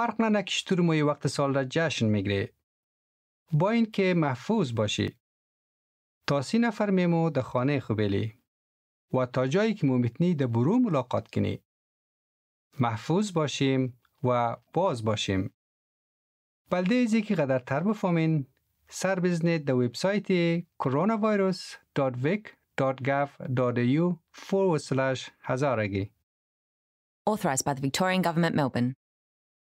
فرق نه که شتورموی وقت سال را جشن می‌گیره با اینکه محفوظ باشی تا سی نفر میمو در خانه خوبیلی و تا جایی که ممکنی در برو ملاقات کنی محفوظ باشیم و باز باشیم بلده ایزی که قدر تر بفامین سر بزنید در وبسایت coronavirus.vic.gov.au forward slash هزارگی Authorised by the Victorian Government, Melbourne.